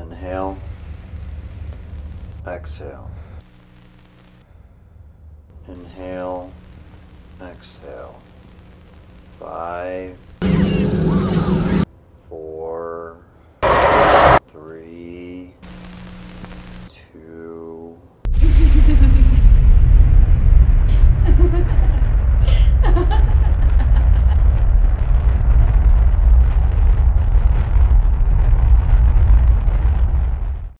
Inhale. Exhale. Inhale. Exhale. Five.